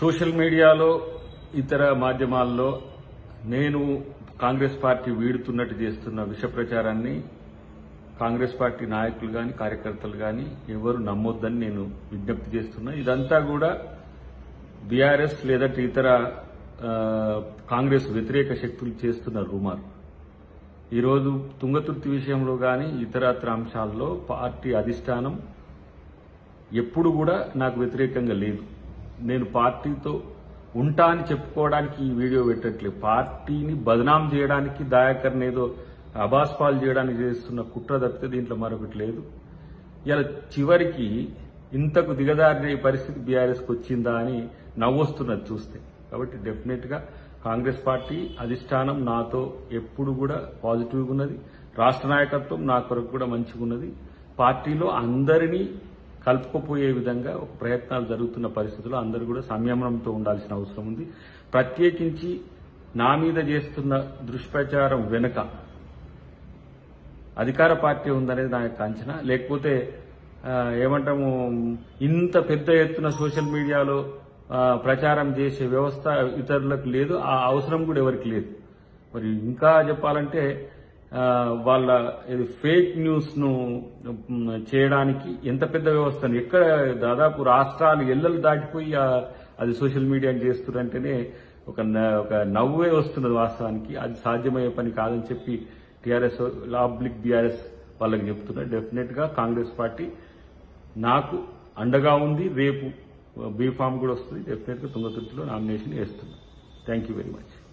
Social మీడియాలో ఇతర మాధ్యమాల్లో నేను కాంగ్రెస్ పార్టీ వీడుతున్నట్టు చేస్తున్న విష ప్రచారాన్ని కాంగ్రెస్ పార్టీ నాయకులు కానీ కార్యకర్తలు కానీ ఎవరు నమ్మొద్దని నేను విజ్ఞప్తి చేస్తున్నా. ఇదంతా కూడా బీఆర్ఎస్ లేదంటే ఇతర కాంగ్రెస్ వ్యతిరేక శక్తులు చేస్తున్న రూమర్. ఈరోజు తుంగతుర్తి విషయంలో కానీ ఇతరత్ర అంశాల్లో పార్టీ అధిష్టానం ఎప్పుడు కూడా నాకు వ్యతిరేకంగా లేదు. నేను పార్టీతో ఉంటా అని చెప్పుకోవడానికి ఈ వీడియో పెట్టట్లేదు. పార్టీని బదనాం చేయడానికి దాయాకర్ని ఏదో అబాస్పాలు చేయడానికి చేస్తున్న కుట్ర తప్పితే దీంట్లో మరొకటి లేదు. ఇలా చివరికి ఇంతకు దిగజారిన పరిస్థితి బీఆర్ఎస్కి వచ్చిందా అని నవ్వొస్తున్నది చూస్తే. కాబట్టి డెఫినెట్గా కాంగ్రెస్ పార్టీ అధిష్టానం నాతో ఎప్పుడు కూడా పాజిటివ్గా ఉన్నది. రాష్ట్ర నాయకత్వం నా కొరకు కూడా మంచిగా ఉన్నది. పార్టీలో అందరినీ కలుపుకుపోయే విధంగా ఒక ప్రయత్నాలు జరుగుతున్న పరిస్థితుల్లో అందరూ కూడా సంయమనంతో ఉండాల్సిన అవసరం ఉంది. ప్రత్యేకించి నా మీద చేస్తున్న దుష్ప్రచారం వెనుక అధికార పార్టీ ఉందనేది నా యొక్క అంచనా. లేకపోతే ఏమంటాము ఇంత పెద్ద ఎత్తున సోషల్ మీడియాలో ప్రచారం చేసే వ్యవస్థ ఇతరులకు లేదు ఆ అవసరం కూడా ఎవరికి లేదు. మరి ఇంకా చెప్పాలంటే వాళ్ళ ఇది ఫేక్ న్యూస్ను చేయడానికి ఎంత పెద్ద వ్యవస్థను ఎక్కడ దాదాపు రాష్ట్రాలు ఎల్లలు దాటిపోయి అది సోషల్ మీడియాని చేస్తున్నారంటేనే ఒక న- ఒక నవ్వే వస్తున్నది వాస్తవానికి. అది సాధ్యమయ్యే పని కాదని చెప్పి టీఆర్ఎస్ లాబ్లిక్ బీఆర్ఎస్ వాళ్ళకి చెప్తున్నారు. డెఫినెట్గా కాంగ్రెస్ పార్టీ నాకు అండగా ఉంది. రేపు బీఫామ్ కూడా వస్తుంది. డెఫినెట్గా తుంగతుర్తిలో నామినేషన్ వేస్తుంది థ్యాంక్ యూ వెరీ మచ్.